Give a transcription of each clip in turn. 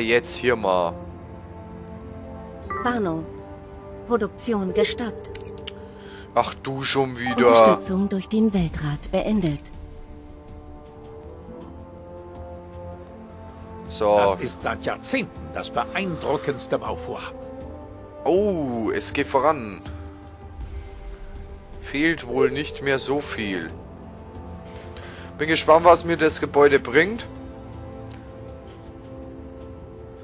Jetzt hier mal. Warnung. Produktion gestoppt. Ach du schon wieder. Unterstützung durch den Weltrat beendet. So. Das ist seit Jahrzehnten das beeindruckendste Bauvorhaben. Oh, es geht voran. Fehlt wohl nicht mehr so viel. Bin gespannt, was mir das Gebäude bringt.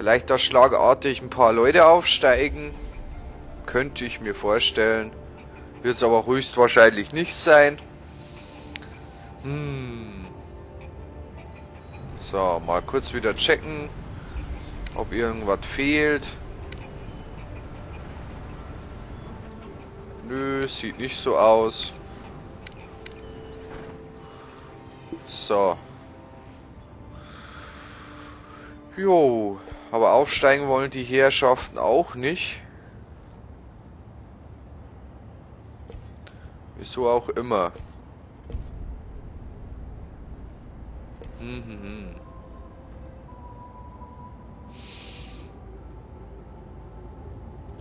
Vielleicht da schlagartig ein paar Leute aufsteigen. Könnte ich mir vorstellen. Wird es aber höchstwahrscheinlich nicht sein. Hm. So, mal kurz wieder checken, ob irgendwas fehlt. Nö, sieht nicht so aus. So. Jo, aber aufsteigen wollen die Herrschaften auch nicht. Wieso auch immer. Hm.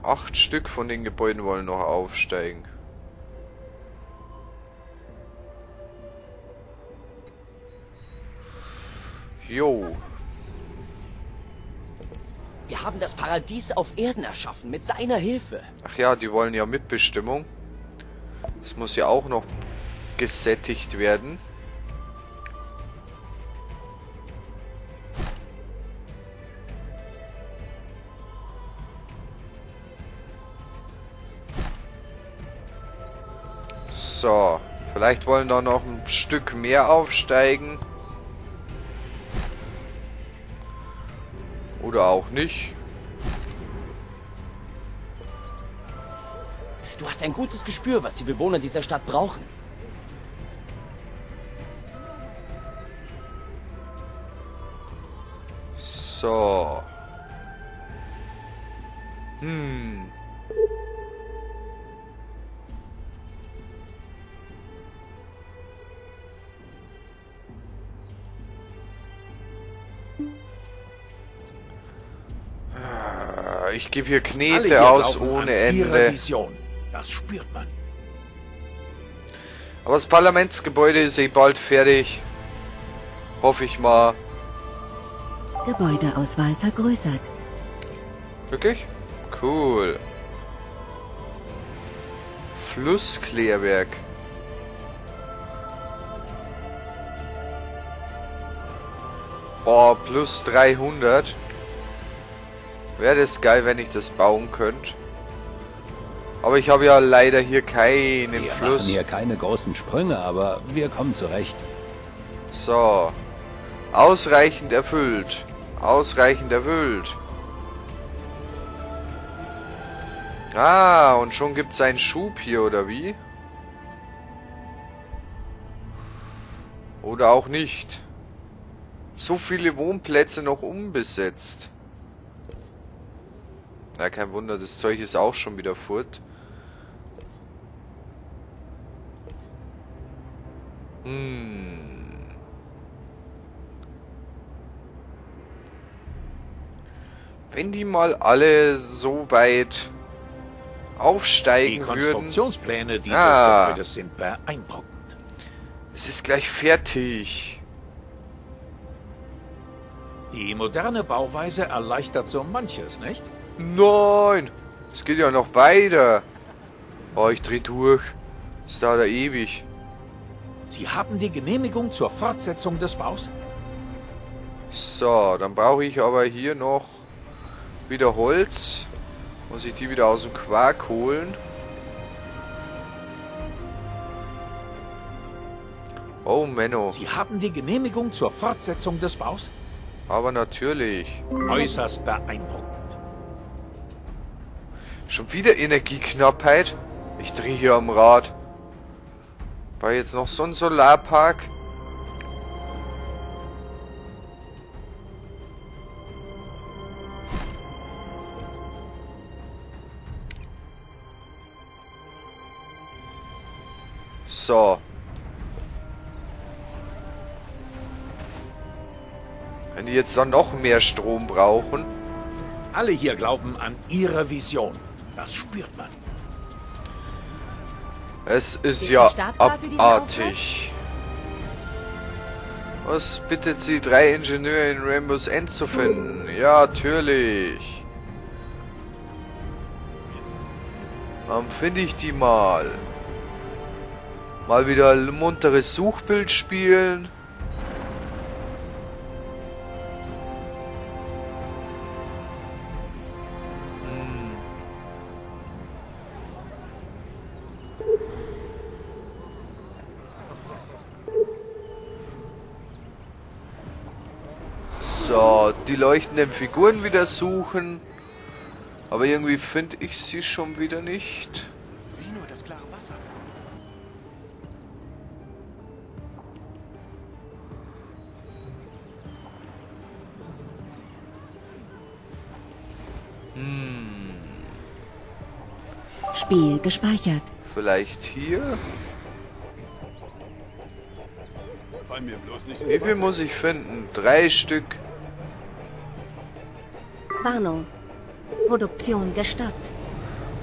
Acht Stück von den Gebäuden wollen noch aufsteigen. Jo. Wir haben das Paradies auf Erden erschaffen, mit deiner Hilfe. Ach ja, die wollen ja Mitbestimmung. Es muss ja auch noch gesättigt werden. So, vielleicht wollen da noch ein Stück mehr aufsteigen. Oder auch nicht. Du hast ein gutes Gespür, was die Bewohner dieser Stadt brauchen. So. Hm. Ich gebe hier Alle Knete hier aus ohne Ende. Vision. Das spürt man. Aber das Parlamentsgebäude ist eh bald fertig. Hoffe ich mal. Gebäudeauswahl vergrößert. Wirklich? Cool. Flussklärwerk. Boah, plus 300. Wäre das geil, wenn ich das bauen könnte. Aber ich habe ja leider hier keinen Wir Fluss. hier keine großen Sprünge, aber wir kommen zurecht. So. Ausreichend erfüllt. Ausreichend erfüllt. Ah, und schon gibt's einen Schub hier, oder wie? Oder auch nicht. So viele Wohnplätze noch unbesetzt. Na, kein Wunder, das Zeug ist auch schon wieder fort. Hm. Wenn die mal alle so weit Die aufsteigen würden. Konstruktionspläne dieses Ah. Gebäudes sind beeindruckend. Es ist gleich fertig. Die moderne Bauweise erleichtert so manches, nicht? Nein! Es geht ja noch weiter. Oh, ich dreh durch. Das dauert ja ewig. Sie haben die Genehmigung zur Fortsetzung des Baus? So, dann brauche ich aber hier noch wieder Holz. Muss ich die wieder aus dem Quark holen. Oh, Menno. Sie haben die Genehmigung zur Fortsetzung des Baus? Aber natürlich. Äußerst beeindruckend. Schon wieder Energieknappheit? Ich drehe hier am Rad. War jetzt noch so ein Solarpark? die jetzt dann noch mehr Strom brauchen. Alle hier glauben an ihre Vision. Das spürt man. Es ist ja abartig. Was bittet sie, drei Ingenieure in Rainbow's End zu finden? Ja, natürlich. Dann finde ich die mal. Mal wieder ein munteres Suchbild spielen. So, die leuchtenden Figuren wieder suchen. Aber irgendwie finde ich sie schon wieder nicht. Sieh nur das klare Wasser. Spiel gespeichert. Vielleicht hier? Wie viel muss ich finden? Drei Stück. Warnung. Produktion gestoppt.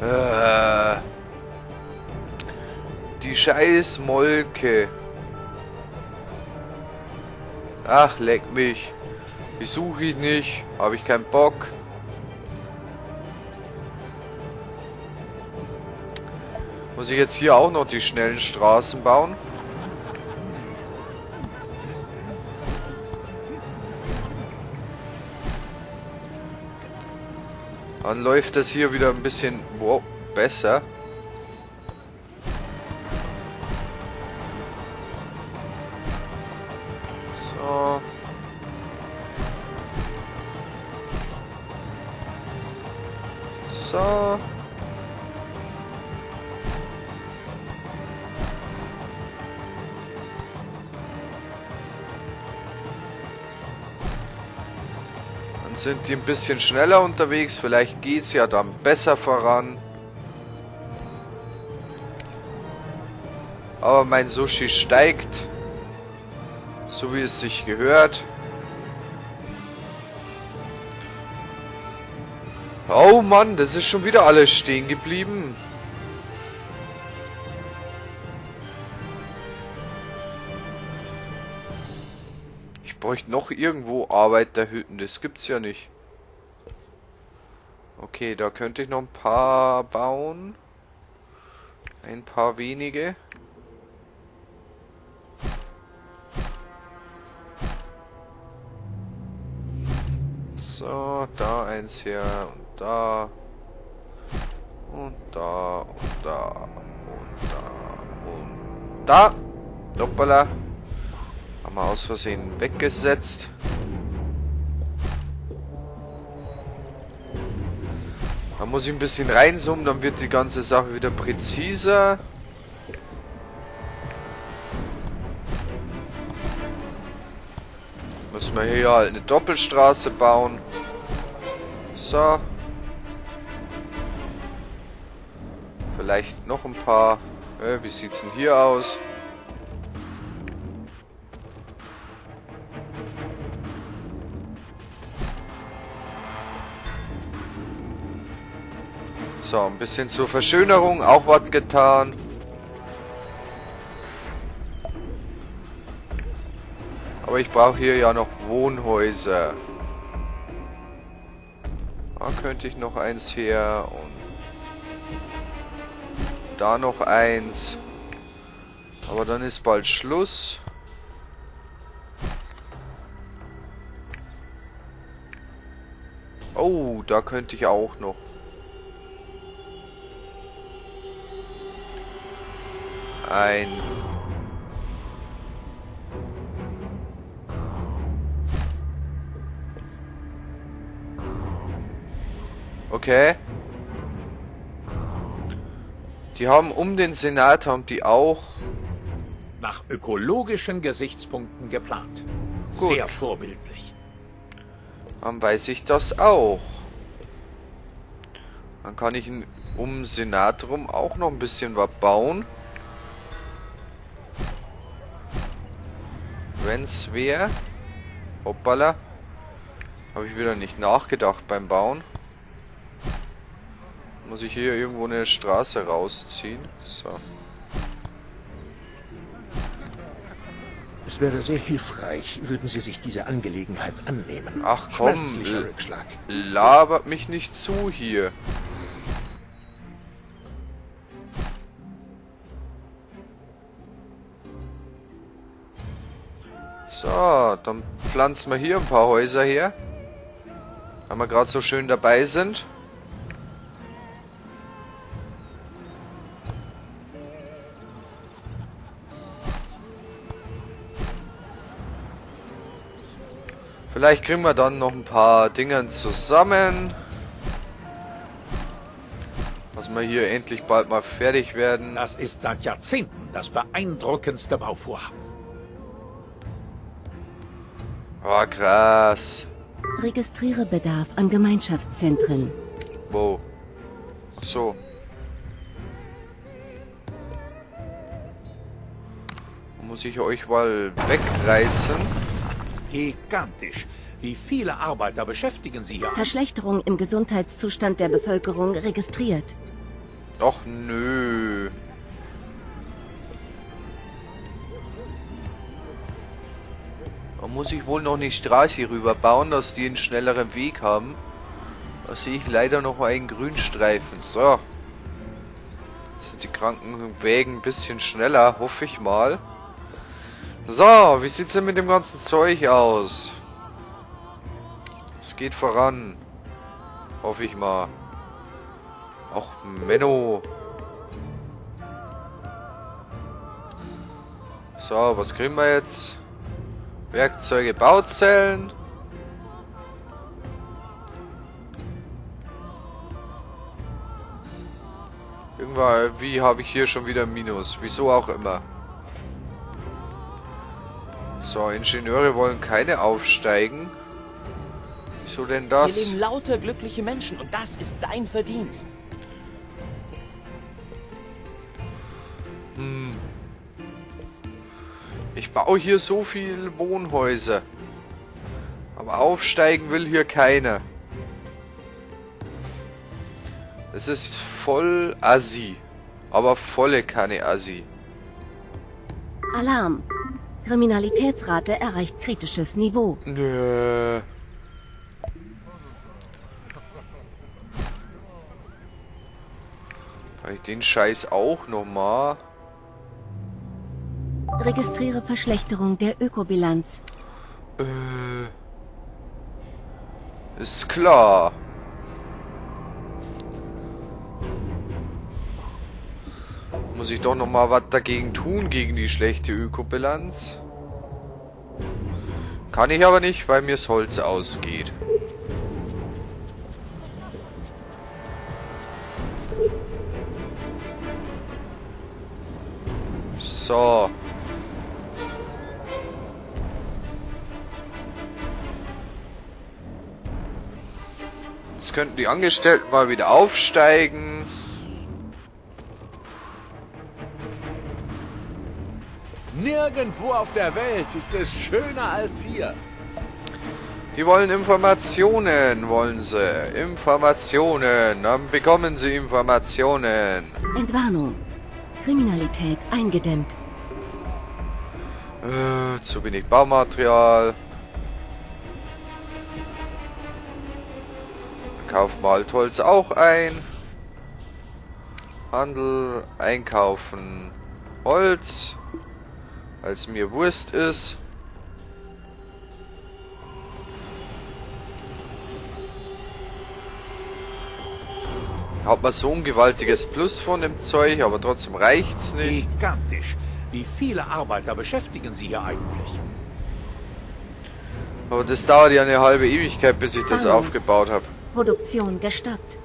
Äh, die scheiß Molke. Ach, leck mich. Die suche ich nicht. Habe ich keinen Bock. Muss ich jetzt hier auch noch die schnellen Straßen bauen? Dann läuft das hier wieder ein bisschen wow, besser. So. So. Sind die ein bisschen schneller unterwegs. Vielleicht geht's ja dann besser voran. Aber mein Sushi steigt. So wie es sich gehört. Oh Mann, das ist schon wieder alles stehen geblieben. Bräuchte noch irgendwo Arbeiterhütten. Das gibt's ja nicht. Okay, da könnte ich noch ein paar bauen. Ein paar wenige. So, da eins hier und da. Und da und da und da und da. Hoppala. Wir aus Versehen weggesetzt. Da muss ich ein bisschen reinzoomen, dann wird die ganze Sache wieder präziser. Müssen wir hier halt eine Doppelstraße bauen. So. Vielleicht noch ein paar. Äh, wie sieht's denn hier aus? So, ein bisschen zur Verschönerung auch was getan. Aber ich brauche hier ja noch Wohnhäuser. Da könnte ich noch eins her und da noch eins. Aber dann ist bald Schluss. Oh, da könnte ich auch noch. Ein Okay. Die haben um den Senat haben die auch. Nach ökologischen Gesichtspunkten geplant. Gut. Sehr vorbildlich. Dann weiß ich das auch. Dann kann ich um Senat rum auch noch ein bisschen was bauen. Wenn's wäre. Hoppala. Habe ich wieder nicht nachgedacht beim Bauen. Muss ich hier irgendwo eine Straße rausziehen? So. Es wäre sehr hilfreich, würden Sie sich dieser Angelegenheit annehmen. Ach komm, labert mich nicht zu hier. So, dann pflanzen wir hier ein paar Häuser her. Weil wir gerade so schön dabei sind. Vielleicht kriegen wir dann noch ein paar Dinge zusammen. Dass wir hier endlich bald mal fertig werden. Das ist seit Jahrzehnten das beeindruckendste Bauvorhaben. Oh, krass. Registriere Bedarf an Gemeinschaftszentren. Wo? Ach so. Muss ich euch mal wegreißen? Gigantisch. Wie viele Arbeiter beschäftigen Sie hier? Verschlechterung im Gesundheitszustand der Bevölkerung registriert. Doch, nö. Da muss ich wohl noch eine Straße rüberbauen, dass die einen schnelleren Weg haben. Da sehe ich leider noch einen Grünstreifen. So. Jetzt sind die Krankenwägen ein bisschen schneller, hoffe ich mal. So, wie sieht's denn mit dem ganzen Zeug aus? Es geht voran. Hoffe ich mal. Och, Menno. So, was kriegen wir jetzt? Werkzeuge, Bauzellen. Irgendwann, wie habe ich hier schon wieder Minus? Wieso auch immer. So, Ingenieure wollen keine aufsteigen. Wieso denn das? leben lauter glückliche Menschen und das ist dein Verdienst. Ich baue hier so viel Wohnhäuser. Aber aufsteigen will hier keiner. Es ist voll assi. Aber volle Kanne assi. Alarm. Kriminalitätsrate erreicht kritisches Niveau. Nö. Ich den Scheiß auch nochmal? Registriere Verschlechterung der Ökobilanz. Äh. Ist klar. Muss ich doch noch mal was dagegen tun, gegen die schlechte Ökobilanz? Kann ich aber nicht, weil mir's Holz ausgeht. So. Jetzt könnten die Angestellten mal wieder aufsteigen. Nirgendwo auf der Welt ist es schöner als hier. Die wollen Informationen, wollen sie. Informationen. Dann bekommen sie Informationen. Entwarnung. Kriminalität eingedämmt. Äh, zu wenig Baumaterial. Kauf mal Altholz auch ein. Handel, einkaufen Holz. Als mir Wurst ist. Hat man so ein gewaltiges Plus von dem Zeug, aber trotzdem reicht's nicht. Gigantisch. Wie viele Arbeiter beschäftigen Sie hier eigentlich? Aber das dauert ja eine halbe Ewigkeit, bis ich das Hallo. aufgebaut habe. Produktion gestoppt.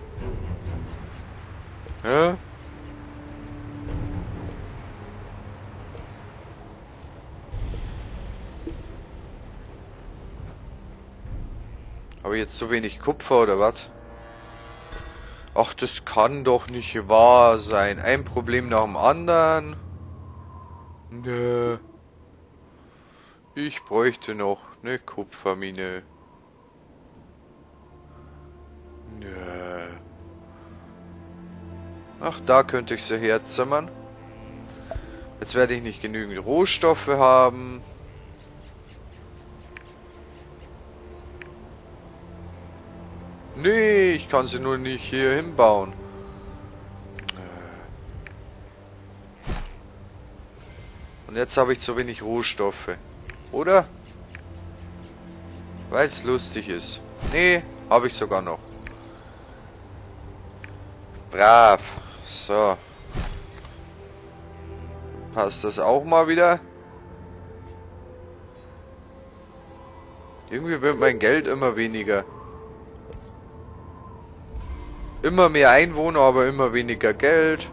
Habe ich jetzt so wenig Kupfer oder was? Ach, das kann doch nicht wahr sein. Ein Problem nach dem anderen. Nö. Ich bräuchte noch eine Kupfermine. Nö. Ach, da könnte ich sie herzimmern. Jetzt werde ich nicht genügend Rohstoffe haben. Nee, ich kann sie nur nicht hier hinbauen. Äh. Und jetzt habe ich zu wenig Rohstoffe. Oder? Weil es lustig ist. Nee, habe ich sogar noch. Brav. So. Passt das auch mal wieder? Irgendwie wird mein Geld immer weniger. Immer mehr Einwohner, aber immer weniger Geld.